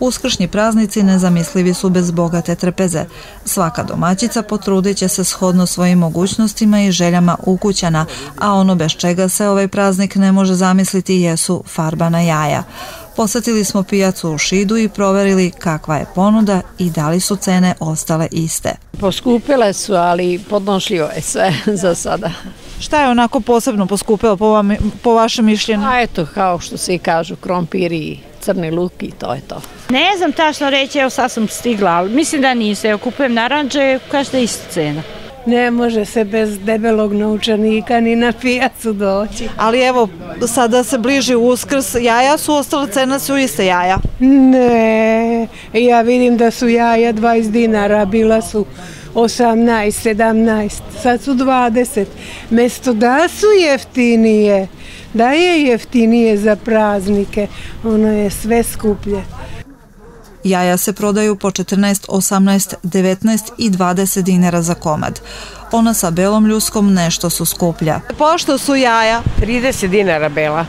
Uskršnji praznici nezamislivi su bez bogate trpeze. Svaka domaćica potrudit će se shodno svojim mogućnostima i željama ukućana, a ono bez čega se ovaj praznik ne može zamisliti jesu farbana jaja. Posetili smo pijacu u Šidu i proverili kakva je ponuda i da li su cene ostale iste. Poskupile su, ali podnošljivo je sve za sada. Šta je onako posebno poskupilo po, vam, po vašem mišljenju? A eto, kao što se i kažu, krompir i crni luk i to je to. Ne znam tačno reći, evo sad sam stigla, ali mislim da niste. Evo kupujem naranđe, kaže da je ista cena. Ne može se bez debelog naučanika ni na pijacu doći. Ali evo, sada se bliži uskrs, jaja su ostale, cena su iste jaja. Ne, ja vidim da su jaja 20 dinara, bila su 18, 17, sad su 20. Mesto da su jeftinije, da je jeftinije za praznike, ono je sve skuplje. Jaja se prodaju po 14, 18, 19 i 20 dinara za komad. Ona sa belom ljuskom nešto su skuplja. Pošto su jaja? 30 dinara bela.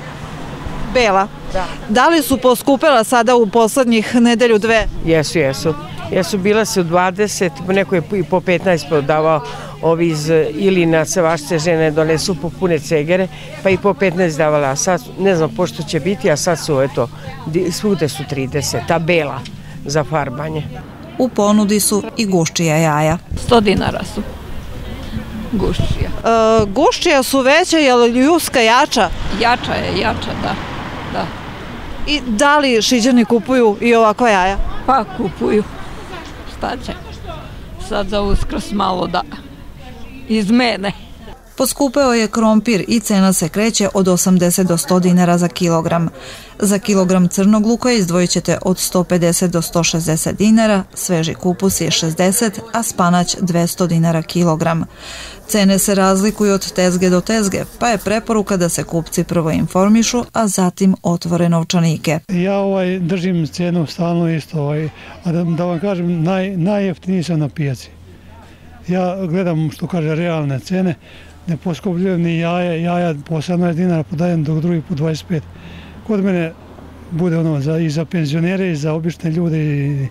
Bela? Da. Da li su poskupela sada u poslednjih nedelju dve? Jesu, jesu. Jesu, bila su 20, neko je i po 15 prodavao ovi iz Ilina, vaše žene donesu po pune cegere, pa i po 15 davala, a sad, ne znam pošto će biti, a sad su, eto, svude su 30, ta bela za farbanje. U ponudi su i guščija jaja. 100 dinara su guščija. E, guščija su veća, je li ljuska jača? Jača je, jača, da. da. I da li šiđani kupuju i ovakva jaja? Pa kupuju. Šta će? Sad za uskrs malo da izmene. Poskupeo je krompir i cena se kreće od 80 do 100 dinara za kilogram. Za kilogram crnog luka izdvojit ćete od 150 do 160 dinara, sveži kupus je 60, a spanać 200 dinara kilogram. Cene se razlikuju od tezge do tezge, pa je preporuka da se kupci prvo informišu, a zatim otvore novčanike. Ja ovaj držim cenu stalno isto, ovaj, a da, da vam kažem, naj, najjeftiniji sam na pijaci. Ja gledam što kaže realne cene, ne poskupljujem ni jaja, jaja po 18 dinara podajem dok drugi po 25. Kod mene bude ono za, i za penzionere i za obične ljude. I...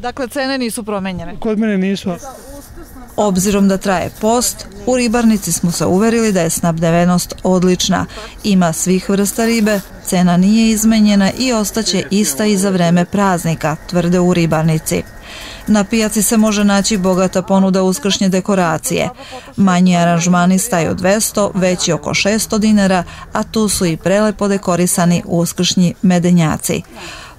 Dakle, cene nisu promenjene? Kod mene nisu. Obzirom da traje post, u ribarnici smo se uverili da je snabdevenost odlična. Ima svih vrsta ribe, cena nije izmenjena i ostaće ista i za vreme praznika, tvrde u ribarnici. Na pijaci se može naći bogata ponuda uskršnje dekoracije. Manji aranžmani staju 200, veći oko 600 dinara, a tu su i prelepo dekorisani uskršnji medenjaci.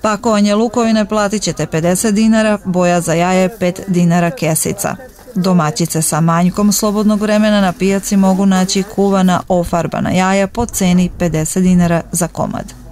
Pakovanje lukovine platit ćete 50 dinara, boja za jaje 5 dinara kesica. Domaćice sa manjkom slobodnog vremena na pijaci mogu naći kuvana ofarbana jaja po ceni 50 dinara za komad.